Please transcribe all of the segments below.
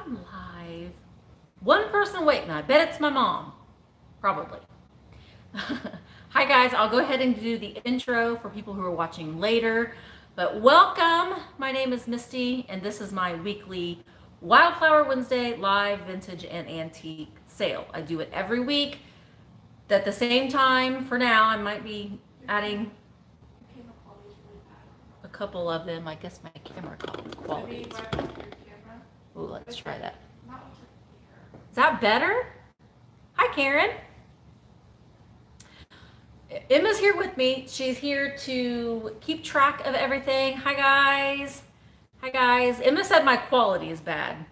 I'm live. One person waiting. I bet it's my mom. Probably. Hi, guys. I'll go ahead and do the intro for people who are watching later. But welcome. My name is Misty, and this is my weekly Wildflower Wednesday live vintage and antique sale. I do it every week. At the same time, for now, I might be adding a couple of them. I guess my camera quality. Ooh, let's try that. Is that better? Hi, Karen. Emma's here with me. She's here to keep track of everything. Hi, guys. Hi, guys. Emma said my quality is bad.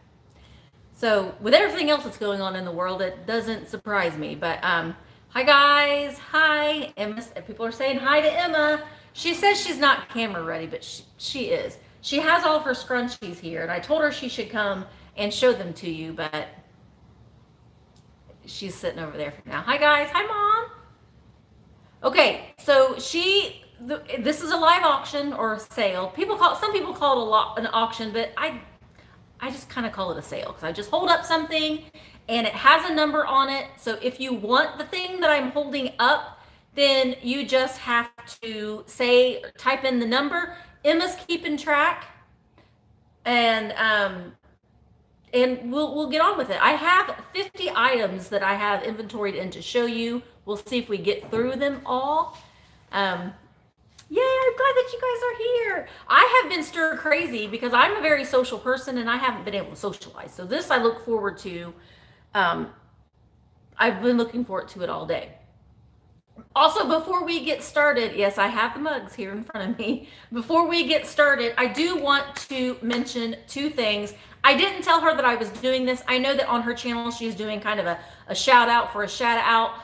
So, with everything else that's going on in the world, it doesn't surprise me. But, um, hi, guys. Hi. Emma. People are saying hi to Emma. She says she's not camera ready, but she, she is. She has all of her scrunchies here, and I told her she should come and show them to you, but she's sitting over there for now. Hi, guys. Hi, Mom. Okay, so she, the, this is a live auction or a sale. People call some people call it a lot, an auction, but I, I just kind of call it a sale because I just hold up something and it has a number on it. So if you want the thing that I'm holding up, then you just have to say, type in the number. Emma's keeping track and um, and we'll we'll get on with it. I have 50 items that I have inventoried in to show you. We'll see if we get through them all. Um, yay, I'm glad that you guys are here. I have been stir crazy because I'm a very social person and I haven't been able to socialize. So this I look forward to. Um, I've been looking forward to it all day. Also, before we get started, yes, I have the mugs here in front of me. Before we get started, I do want to mention two things. I didn't tell her that I was doing this. I know that on her channel, she's doing kind of a, a shout out for a shout out,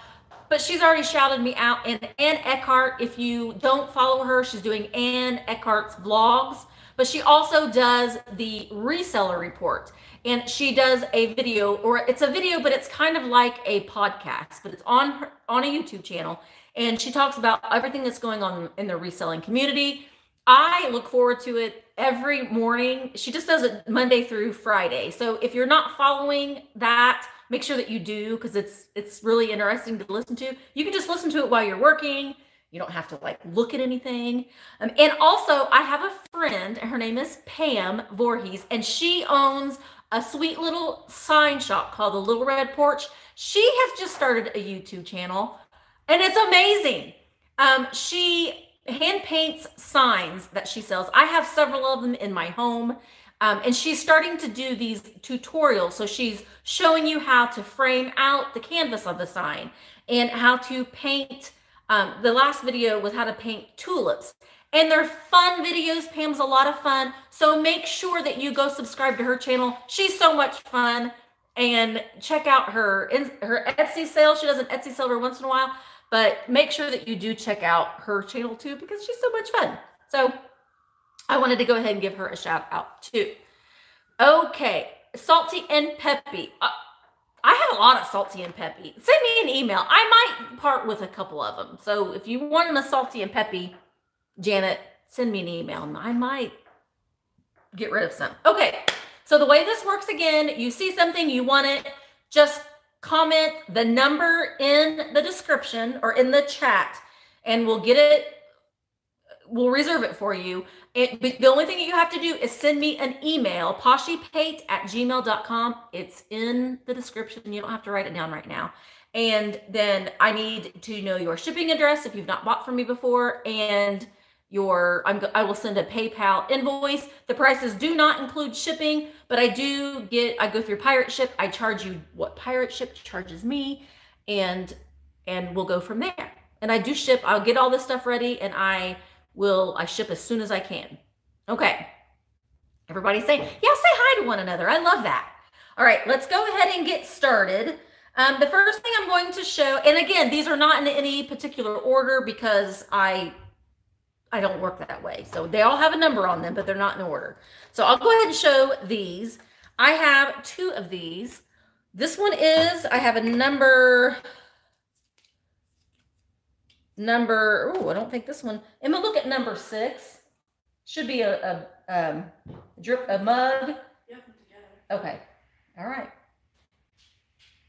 but she's already shouted me out. And Ann Eckhart, if you don't follow her, she's doing Ann Eckhart's vlogs, but she also does the reseller report. And she does a video, or it's a video, but it's kind of like a podcast, but it's on her, on a YouTube channel. And she talks about everything that's going on in the reselling community. I look forward to it every morning. She just does it Monday through Friday. So if you're not following that, make sure that you do because it's it's really interesting to listen to. You can just listen to it while you're working. You don't have to like look at anything. Um, and also, I have a friend. Her name is Pam Voorhees, and she owns a sweet little sign shop called the Little Red Porch. She has just started a YouTube channel, and it's amazing. Um, she hand paints signs that she sells. I have several of them in my home. Um, and she's starting to do these tutorials. So she's showing you how to frame out the canvas of the sign and how to paint. Um, the last video was how to paint tulips. And they're fun videos. Pam's a lot of fun. So make sure that you go subscribe to her channel. She's so much fun. And check out her, her Etsy sale. She does an Etsy sale every once in a while. But make sure that you do check out her channel too because she's so much fun. So I wanted to go ahead and give her a shout out too. Okay, Salty and Peppy. Uh, I have a lot of Salty and Peppy. Send me an email. I might part with a couple of them. So if you want a Salty and Peppy, Janet, send me an email and I might get rid of some. Okay, so the way this works again, you see something, you want it, just comment the number in the description or in the chat and we'll get it we'll reserve it for you. It, the only thing that you have to do is send me an email poshypate at gmail.com it's in the description. You don't have to write it down right now. And then i need to know your shipping address if you've not bought from me before. And your I'm I will send a PayPal invoice. The prices do not include shipping, but I do get I go through Pirate Ship. I charge you what Pirate Ship charges me and and we'll go from there. And I do ship. I'll get all this stuff ready and I will I ship as soon as I can. Okay. Everybody's saying, "Yeah, say hi to one another." I love that. All right, let's go ahead and get started. Um, the first thing I'm going to show, and again, these are not in any particular order because I I don't work that way. So they all have a number on them, but they're not in order. So I'll go ahead and show these. I have two of these. This one is, I have a number, number, oh, I don't think this one, Emma, look at number six. Should be a, a, um, drip, a mug. Okay. All right.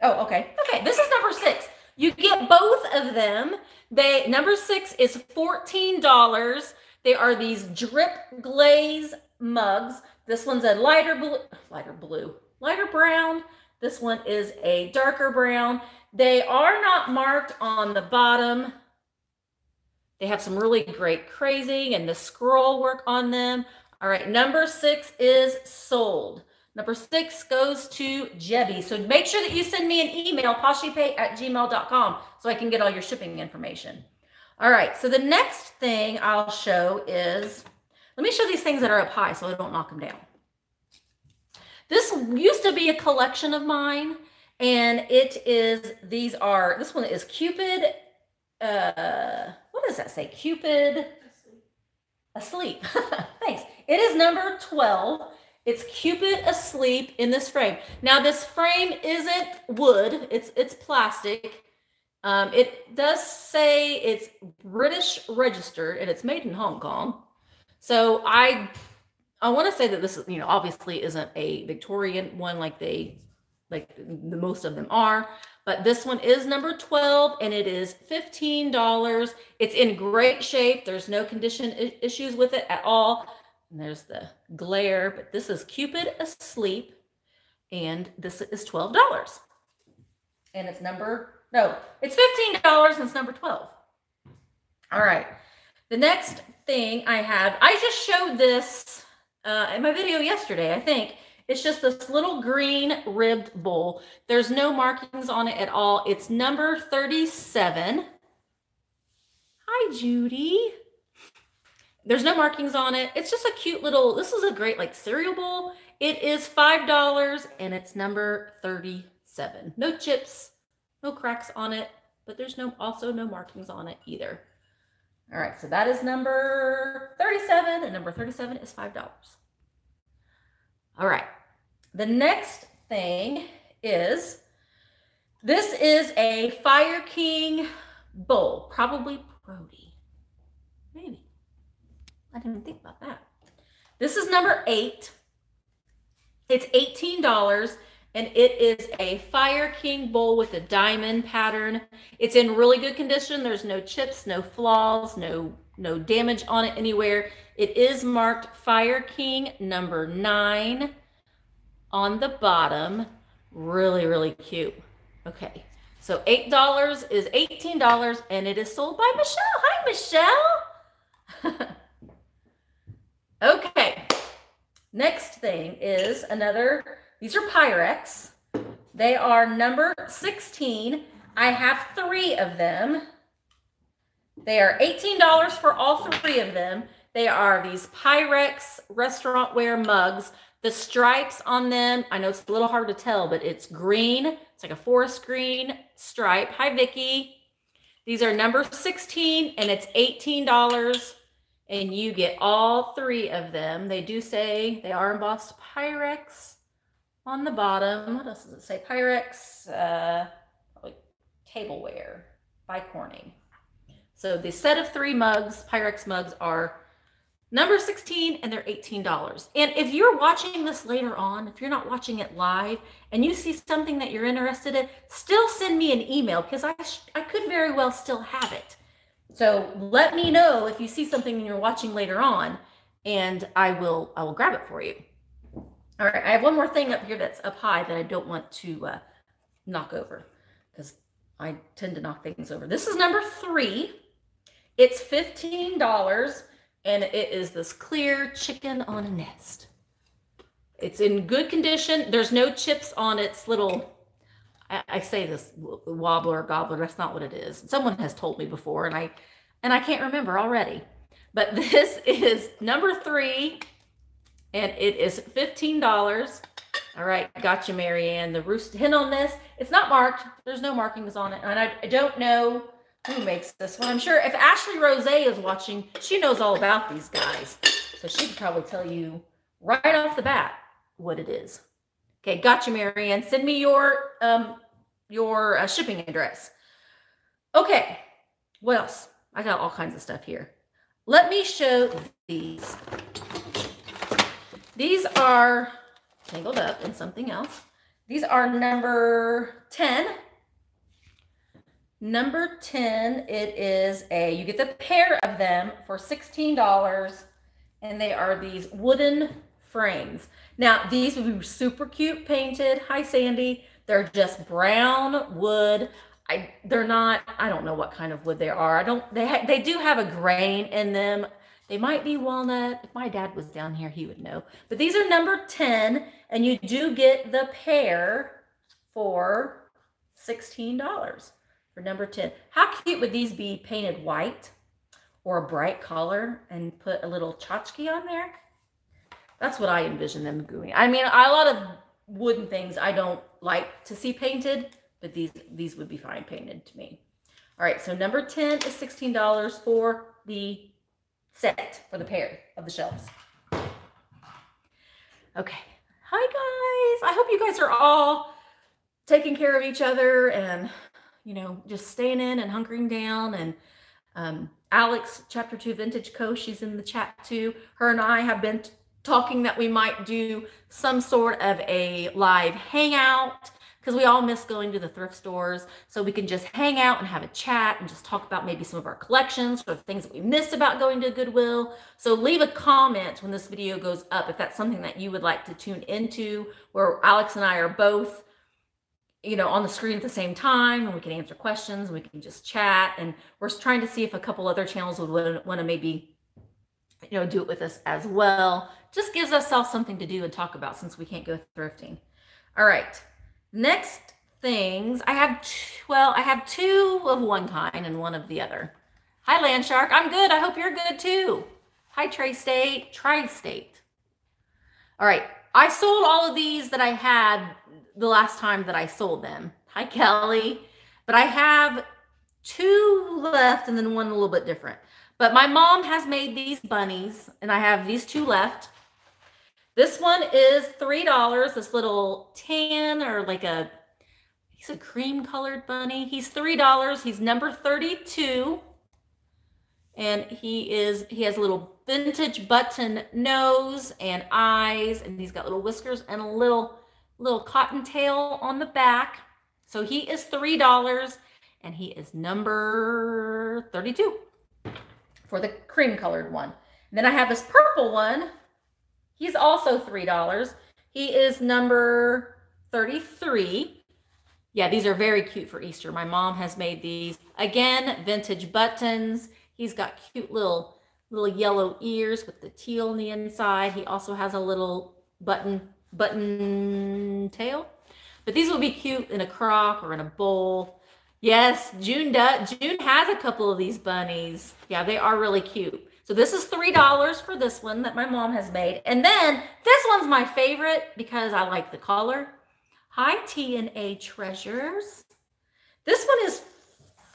Oh, okay. Okay, this is number six. You get both of them. They number six is $14. They are these drip glaze mugs. This one's a lighter blue, lighter blue, lighter brown. This one is a darker brown. They are not marked on the bottom. They have some really great crazing and the scroll work on them. All right, number six is sold. Number six goes to Jebby. So make sure that you send me an email, poshypate at gmail.com, so I can get all your shipping information. All right, so the next thing I'll show is, let me show these things that are up high so I don't knock them down. This used to be a collection of mine, and it is, these are, this one is Cupid, uh, what does that say? Cupid asleep. asleep. Thanks. It is number 12. It's Cupid asleep in this frame. Now this frame isn't wood, it's it's plastic. Um, it does say it's British registered and it's made in Hong Kong. So I I want to say that this is, you know, obviously isn't a Victorian one like they like the most of them are, but this one is number 12 and it is $15. It's in great shape. There's no condition issues with it at all. And there's the glare, but this is Cupid Asleep. And this is $12. And it's number, no, it's $15 and it's number 12. All right. The next thing I have, I just showed this uh, in my video yesterday, I think. It's just this little green ribbed bowl. There's no markings on it at all. It's number 37. Hi, Judy. There's no markings on it. It's just a cute little, this is a great like cereal bowl. It is $5 and it's number 37. No chips, no cracks on it, but there's no also no markings on it either. All right, so that is number 37 and number 37 is $5. All right, the next thing is, this is a Fire King bowl, probably Brody. I didn't think about that. This is number eight. It's $18 and it is a Fire King bowl with a diamond pattern. It's in really good condition. There's no chips, no flaws, no, no damage on it anywhere. It is marked Fire King number nine on the bottom. Really, really cute. Okay, so $8 is $18 and it is sold by Michelle. Hi, Michelle. Okay. Next thing is another, these are Pyrex. They are number 16. I have three of them. They are $18 for all three of them. They are these Pyrex restaurant wear mugs. The stripes on them, I know it's a little hard to tell, but it's green. It's like a forest green stripe. Hi, Vicki. These are number 16 and it's $18 and you get all three of them. They do say they are embossed Pyrex on the bottom. What else does it say? Pyrex uh, tableware by Corning. So the set of three mugs, Pyrex mugs, are number 16 and they're $18. And if you're watching this later on, if you're not watching it live and you see something that you're interested in, still send me an email because I, I could very well still have it. So let me know if you see something and you're watching later on, and I will I will grab it for you. All right, I have one more thing up here that's up high that I don't want to uh, knock over because I tend to knock things over. This is number three. It's $15 and it is this clear chicken on a nest. It's in good condition. There's no chips on its little I, I say this wobbler gobbler. That's not what it is. Someone has told me before, and I and I can't remember already. But this is number three, and it is fifteen dollars. All right, gotcha, Marianne. The roost hen on this, it's not marked. There's no markings on it, and I, I don't know who makes this one. I'm sure if Ashley Rose is watching, she knows all about these guys, so she could probably tell you right off the bat what it is. Okay, gotcha, Marianne. Send me your um your uh, shipping address. Okay, what else? I got all kinds of stuff here. Let me show these. These are tangled up in something else. These are number 10. Number 10, it is a, you get the pair of them for $16 and they are these wooden frames. Now, these would be super cute painted. Hi, Sandy. They're just brown wood. I, they're not, I don't know what kind of wood they are. I don't, they, they do have a grain in them. They might be walnut. If my dad was down here, he would know. But these are number 10, and you do get the pair for $16 for number 10. How cute would these be painted white or a bright color and put a little tchotchke on there? That's what I envision them doing. I mean, a lot of wooden things I don't like to see painted, but these, these would be fine painted to me. All right, so number 10 is $16 for the set, for the pair of the shelves. Okay. Hi, guys. I hope you guys are all taking care of each other and, you know, just staying in and hunkering down. And um, Alex, Chapter 2 Vintage Co., she's in the chat too. Her and I have been talking that we might do some sort of a live hangout because we all miss going to the thrift stores. So we can just hang out and have a chat and just talk about maybe some of our collections or things that we missed about going to Goodwill. So leave a comment when this video goes up if that's something that you would like to tune into, where Alex and I are both you know on the screen at the same time and we can answer questions and we can just chat and we're trying to see if a couple other channels would want to maybe you know do it with us as well just gives us all something to do and talk about since we can't go thrifting all right Next things, I have, well, I have two of one kind and one of the other. Hi, Land Shark. I'm good. I hope you're good too. Hi, Tri-State. Tri-State. All right. I sold all of these that I had the last time that I sold them. Hi, Kelly. But I have two left and then one a little bit different. But my mom has made these bunnies and I have these two left. This one is $3. This little tan or like a, he's a cream colored bunny. He's $3. He's number 32. And he is, he has a little vintage button nose and eyes. And he's got little whiskers and a little, little cotton tail on the back. So he is $3 and he is number 32 for the cream colored one. And then I have this purple one He's also $3. He is number 33. Yeah, these are very cute for Easter. My mom has made these. Again, vintage buttons. He's got cute little little yellow ears with the teal on the inside. He also has a little button button tail. But these will be cute in a crock or in a bowl. Yes, June does. June has a couple of these bunnies. Yeah, they are really cute. So this is $3 for this one that my mom has made. And then this one's my favorite because I like the color. Hi, T&A Treasures. This one is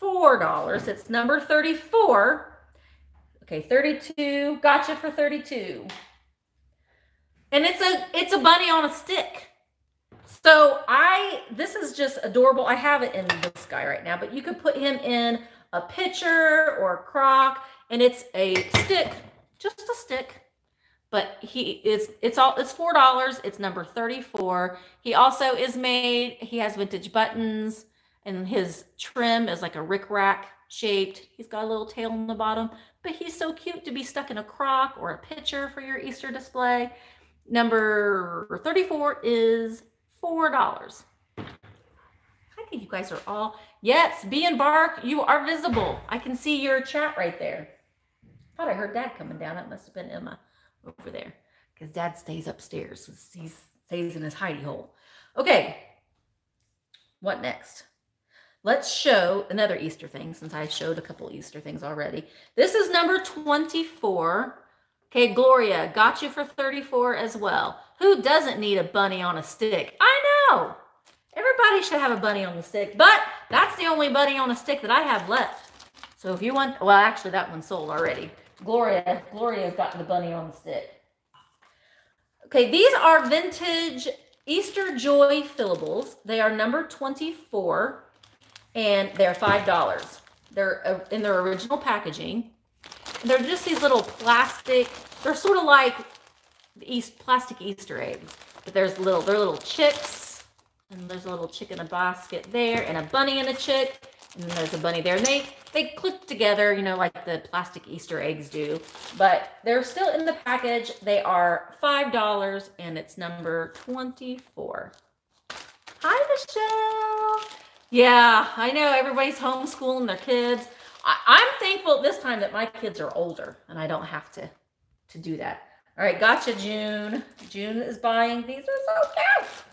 $4. It's number 34. Okay, 32. Gotcha for 32. And it's a it's a bunny on a stick. So I this is just adorable. I have it in this guy right now, but you could put him in a pitcher or a crock and it's a stick, just a stick. But he is, it's all, it's $4. It's number 34. He also is made, he has vintage buttons and his trim is like a rickrack shaped. He's got a little tail on the bottom, but he's so cute to be stuck in a crock or a pitcher for your Easter display. Number 34 is $4. I think you guys are all, yes, B and Bark, you are visible. I can see your chat right there thought I heard dad coming down. That must have been Emma over there because dad stays upstairs. He stays in his hidey hole. Okay, what next? Let's show another Easter thing since I showed a couple Easter things already. This is number 24. Okay, Gloria, got you for 34 as well. Who doesn't need a bunny on a stick? I know. Everybody should have a bunny on the stick, but that's the only bunny on a stick that I have left. So if you want, well, actually that one's sold already. Gloria, Gloria's got the bunny on the stick. Okay, these are vintage Easter Joy fillables. They are number 24 and they're $5. They're uh, in their original packaging. They're just these little plastic, they're sort of like East plastic Easter eggs, but there's little, they're little chicks. And there's a little chick in a basket there and a bunny and a chick. And then there's a bunny there. And they, they click together, you know, like the plastic Easter eggs do. But they're still in the package. They are $5 and it's number 24. Hi, Michelle. Yeah, I know everybody's homeschooling their kids. I, I'm thankful this time that my kids are older and I don't have to, to do that. All right, gotcha, June. June is buying. These are so cute.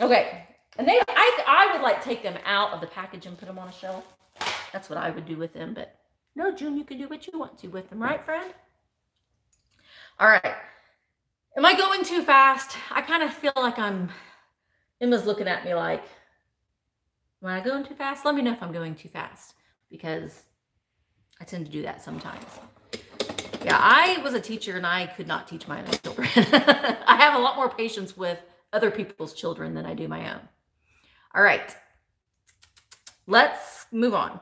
Okay, and they, I, I would like take them out of the package and put them on a shelf. That's what I would do with them. But no, June, you can do what you want to with them, right, friend? All right. Am I going too fast? I kind of feel like I'm. Emma's looking at me like, "Am I going too fast?" Let me know if I'm going too fast because I tend to do that sometimes. Yeah, I was a teacher and I could not teach my own children. I have a lot more patience with other people's children than I do my own. All right, let's move on.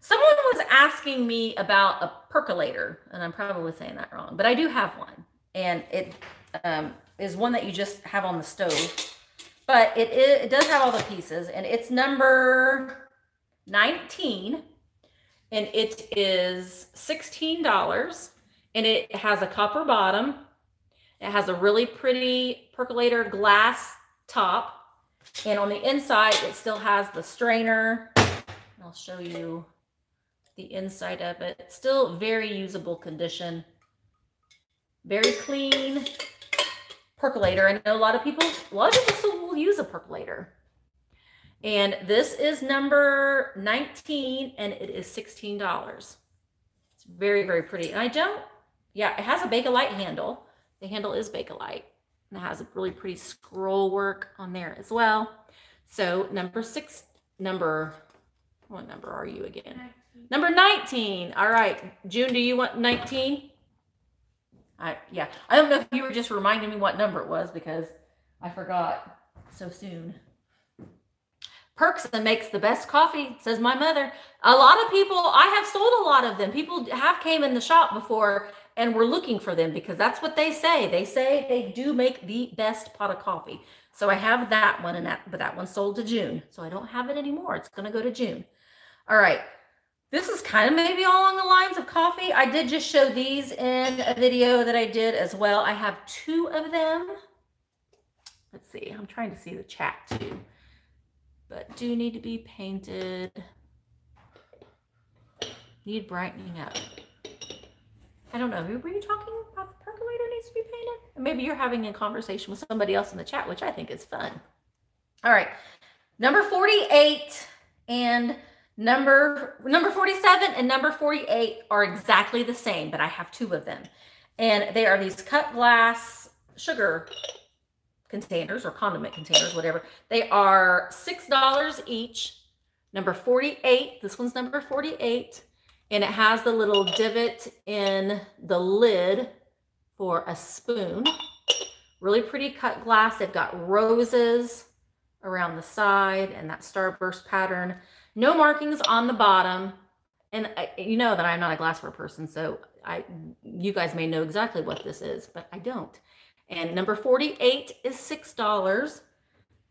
Someone was asking me about a percolator, and I'm probably saying that wrong, but I do have one, and it um, is one that you just have on the stove. But it, it, it does have all the pieces, and it's number 19, and it is $16, and it has a copper bottom. It has a really pretty percolator glass top, and on the inside, it still has the strainer. I'll show you the inside of it. It's Still very usable condition. Very clean percolator. I know a lot of people, a lot of people still will use a percolator. And this is number 19 and it is $16. It's very, very pretty. And I don't, yeah, it has a Bakelite handle. The handle is Bakelite. And it has a really pretty scroll work on there as well. So number six, number, what number are you again? 19. Number 19. All right. June, do you want 19? I, yeah. I don't know if you were just reminding me what number it was because I forgot so soon. Perkson makes the best coffee, says my mother. A lot of people, I have sold a lot of them. People have came in the shop before and we're looking for them because that's what they say. They say they do make the best pot of coffee. So I have that one, and that but that one sold to June. So I don't have it anymore. It's gonna go to June. All right. This is kind of maybe along the lines of coffee. I did just show these in a video that I did as well. I have two of them. Let's see. I'm trying to see the chat too. But do need to be painted. Need brightening up. I don't know. Were you talking about the percolator needs to be painted? Maybe you're having a conversation with somebody else in the chat, which I think is fun. All right. Number 48 and number number 47 and number 48 are exactly the same, but I have two of them. And they are these cut glass sugar containers or condiment containers, whatever. They are $6 each. Number 48, this one's number 48 and it has the little divot in the lid for a spoon. Really pretty cut glass. They've got roses around the side and that starburst pattern. No markings on the bottom. And I, you know that I'm not a glassware person, so I you guys may know exactly what this is, but I don't. And number 48 is $6.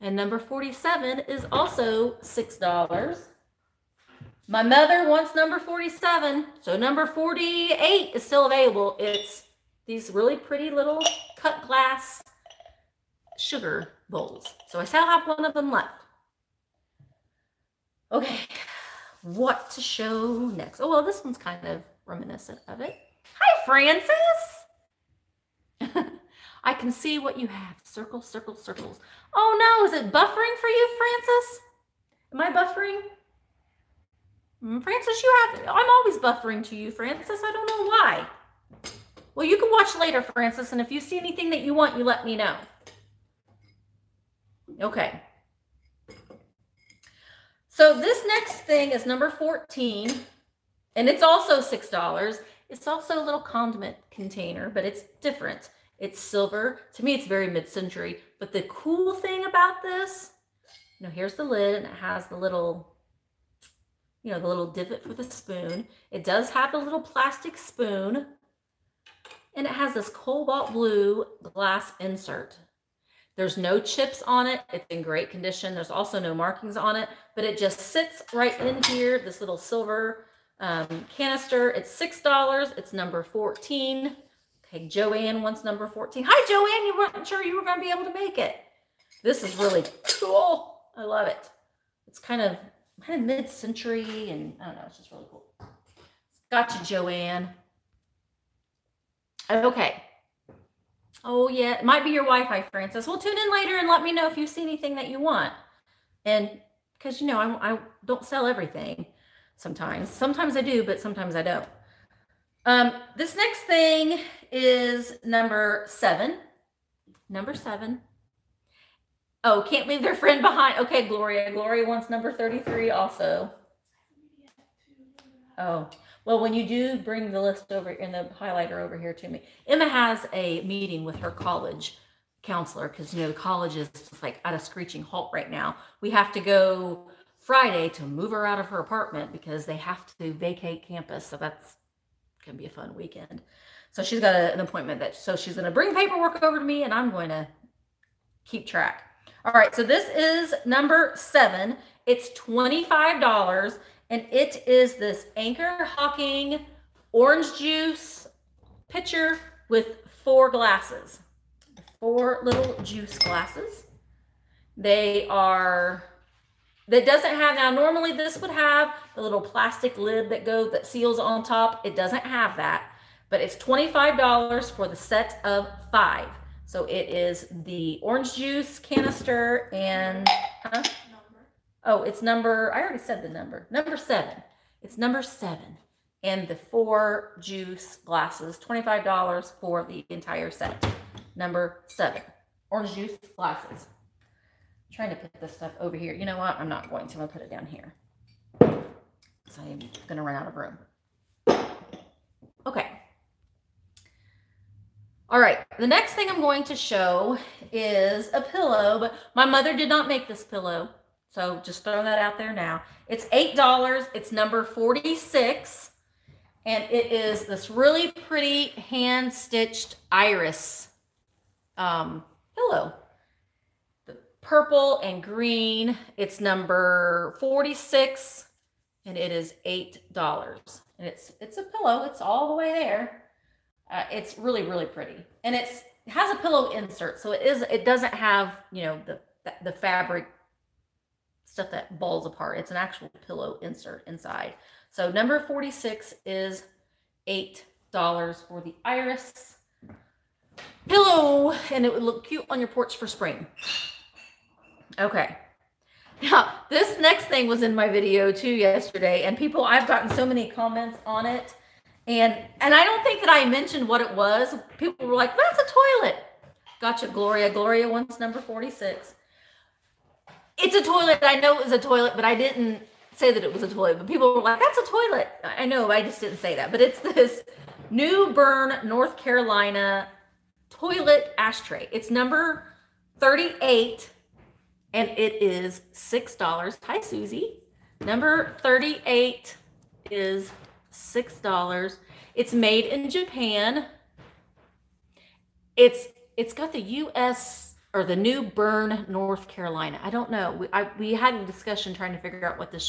And number 47 is also $6. My mother wants number 47. So number 48 is still available. It's these really pretty little cut glass sugar bowls. So I still have one of them left. Okay, what to show next? Oh, well, this one's kind of reminiscent of it. Hi, Francis. I can see what you have. Circles, circles, circles. Oh no, is it buffering for you, Francis? Am I buffering? Mm, Francis, you have, I'm always buffering to you, Francis. I don't know why. Well, you can watch later, Francis, and if you see anything that you want, you let me know. Okay. So this next thing is number 14, and it's also $6. It's also a little condiment container, but it's different. It's silver. To me, it's very mid-century. But the cool thing about this, you know, here's the lid, and it has the little you know, the little divot for the spoon. It does have a little plastic spoon and it has this cobalt blue glass insert. There's no chips on it. It's in great condition. There's also no markings on it, but it just sits right in here, this little silver um, canister. It's $6. It's number 14. Okay, Joanne wants number 14. Hi, Joanne. You weren't sure you were going to be able to make it. This is really cool. I love it. It's kind of kind of mid-century and I don't know, it's just really cool. Gotcha, Joanne. Okay. Oh yeah, it might be your Wi-Fi, Francis. Well, tune in later and let me know if you see anything that you want. And because you know, I, I don't sell everything sometimes. Sometimes I do, but sometimes I don't. Um, this next thing is number seven. Number seven. Oh, can't leave their friend behind. Okay, Gloria. Gloria wants number 33 also. Oh, well, when you do bring the list over in the highlighter over here to me, Emma has a meeting with her college counselor because, you know, the college is just like at a screeching halt right now. We have to go Friday to move her out of her apartment because they have to vacate campus. So that's going to be a fun weekend. So she's got a, an appointment that, so she's going to bring paperwork over to me and I'm going to keep track. All right, so this is number seven. It's $25 and it is this Anchor Hocking orange juice pitcher with four glasses. Four little juice glasses. They are, that doesn't have, now normally this would have the little plastic lid that goes, that seals on top. It doesn't have that, but it's $25 for the set of five. So it is the orange juice canister and, huh? Oh, it's number, I already said the number, number seven. It's number seven. And the four juice glasses, $25 for the entire set. Number seven, orange juice glasses. I'm trying to put this stuff over here. You know what? I'm not going to. I'm going to put it down here. So I'm going to run out of room. Okay. All right, the next thing I'm going to show is a pillow, but my mother did not make this pillow. So just throw that out there now. It's $8. It's number 46. And it is this really pretty hand-stitched iris um, pillow. The purple and green. It's number 46. And it is $8. And it's, it's a pillow. It's all the way there. Uh, it's really, really pretty. And it's it has a pillow insert. So it is, it doesn't have, you know, the, the fabric stuff that balls apart. It's an actual pillow insert inside. So number 46 is $8 for the iris pillow. And it would look cute on your porch for spring. Okay. Now, this next thing was in my video too yesterday. And people, I've gotten so many comments on it and and I don't think that I mentioned what it was. People were like, "That's a toilet." Gotcha, Gloria. Gloria wants number 46. It's a toilet. I know it was a toilet, but I didn't say that it was a toilet. But people were like, "That's a toilet." I know, I just didn't say that. But it's this New Bern, North Carolina toilet ashtray. It's number 38 and it is $6. Hi, Susie. Number 38 is $6. It's made in Japan. It's it's got the US or the New Bern, North Carolina. I don't know. We I, we had a discussion trying to figure out what this